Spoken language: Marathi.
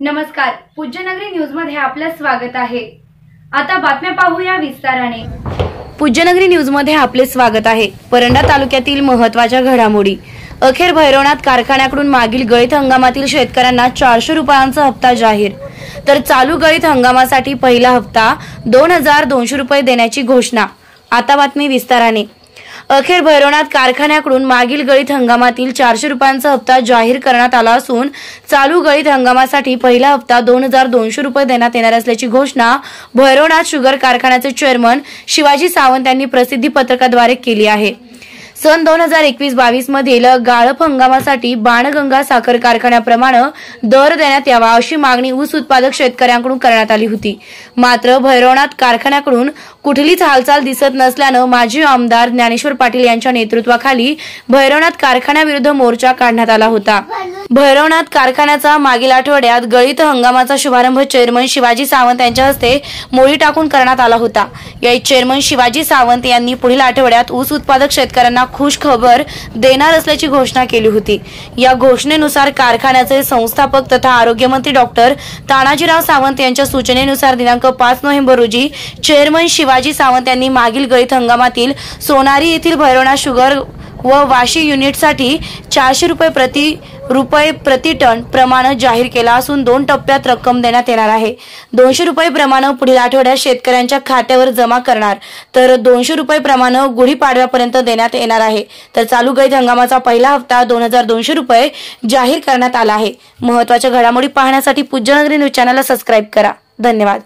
नमस्कार पूज्यनगरी न्यूजमध्ये आपलं स्वागत आहे. आता बातम्या पाहूया विस्ताराने. पूज्यनगरी न्यूजमध्ये आपले स्वागत आहे. परंडा तालुक्यातील महत्त्वाच्या घडामोडी. अखेर भैरवनाथ कारखान्याकडून मागील गळीत हंगामातील शेतकऱ्यांना चारशे रुपयांचा हप्ता जाहीर. तर चालू गळीत हंगामासाठी पहिला हप्ता दोन हजार दोनशे रुपये देण्याची घोषणा. आता बातमी विस्ताराने. अखेर भैरवनाथ कारखान्याकडून मागील गळीत हंगामातील चारशे रुपयांचा हप्ता जाहीर करण्यात आला असून चालू गळीत हंगामासाठी पहिला हप्ता दोन हजार दोनशे रुपये देण्यात येणार असल्याची घोषणा भैरवनाथ शुगर कारखान्याचे चेअरमन शिवाजी सावंत यांनी प्रसिद्धी पत्रकाद्वारे केली आहे. सन दोन हजार एकवीस बावीस मधील गाळप हंगामासाठी बाणगंगा साखर कारखान्याप्रमाणे दर देण्यात यावा अशी मागणी ऊस उत्पादक शेतकऱ्यांकडून करण्यात आली होती. मात्र भैरवनाथ कारखान्याकडून कुठलीच हालचाल दिसत नसल्यानं माजी आमदार ज्ञानेश्वर पाटील यांच्या नेतृत्वाखाली भैरवनाथ कारखान्याविरुद्ध मोर्चा काढण्यात आला होता. भैरवनाथ कारखान्याचा मागील आठवड्यात गळीत हंगामाचा शुभारंभ चेअरमन शिवाजी सावंत यांच्या हस्ते मोळी टाकून करण्यात आला होता. या चेअरमन शिवाजी सावंत यांनी पुढील आठवड्यात ऊस उत्पादक शेतकऱ्यांना खुश खबर देणार असल्याची घोषणा केली होती. या घोषणेनुसार कारखान्याचे संस्थापक तथा आरोग्यमंत्री डॉक्टर तानाजीराव सावंत यांच्या सूचनेनुसार दिनांक पाच नोव्हेंबर रोजी चेअरमन शिवाजी सावंत यांनी मागील गळीत हंगामातील सोनारी येथील भैरवनाथ शुगर व वाशी युनिटसाठी चारशे रुपये प्रति रुपये प्रति टन प्रमाण जाहीर केला असून दोन टप्प्यात रक्कम देण्यात येणार आहे. दोनशे रुपये प्रमाण पुढील आठवड्यात शेतकऱ्यांच्या खात्यावर जमा करणार. तर दोनशे रुपये प्रमाण गुढीपाडव्यापर्यंत देण्यात येणार आहे. तर चालू गैद हंगामाचा पहिला हप्ता दोन हजार दोनशे रुपये जाहीर करण्यात आला आहे. महत्त्वाच्या घडामोडी पाहण्यासाठी पूज्यनगरी न्यूज चॅनलला सबस्क्राईब करा. धन्यवाद.